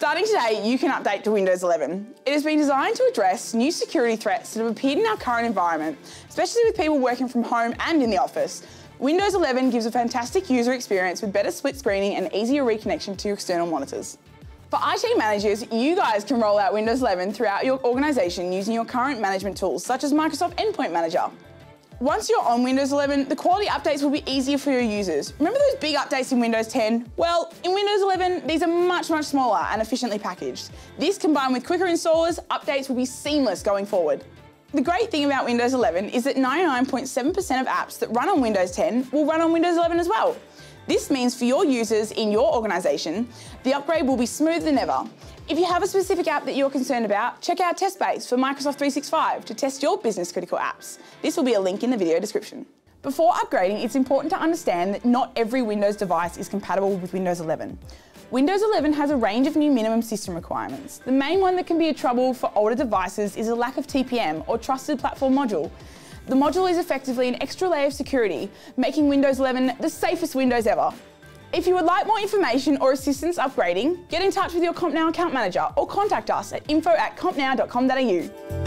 Starting today, you can update to Windows 11. It has been designed to address new security threats that have appeared in our current environment, especially with people working from home and in the office. Windows 11 gives a fantastic user experience with better split screening and easier reconnection to external monitors. For IT managers, you guys can roll out Windows 11 throughout your organisation using your current management tools, such as Microsoft Endpoint Manager. Once you're on Windows 11, the quality updates will be easier for your users. Remember those big updates in Windows 10? Well, in Windows 11, these are much, much smaller and efficiently packaged. This combined with quicker installers, updates will be seamless going forward. The great thing about Windows 11 is that 99.7% of apps that run on Windows 10 will run on Windows 11 as well. This means for your users in your organisation, the upgrade will be smoother than ever. If you have a specific app that you're concerned about, check out TestBase for Microsoft 365 to test your business critical apps. This will be a link in the video description. Before upgrading, it's important to understand that not every Windows device is compatible with Windows 11. Windows 11 has a range of new minimum system requirements. The main one that can be a trouble for older devices is a lack of TPM or Trusted Platform Module. The module is effectively an extra layer of security, making Windows 11 the safest Windows ever. If you would like more information or assistance upgrading, get in touch with your CompNow account manager or contact us at info at compnow.com.au.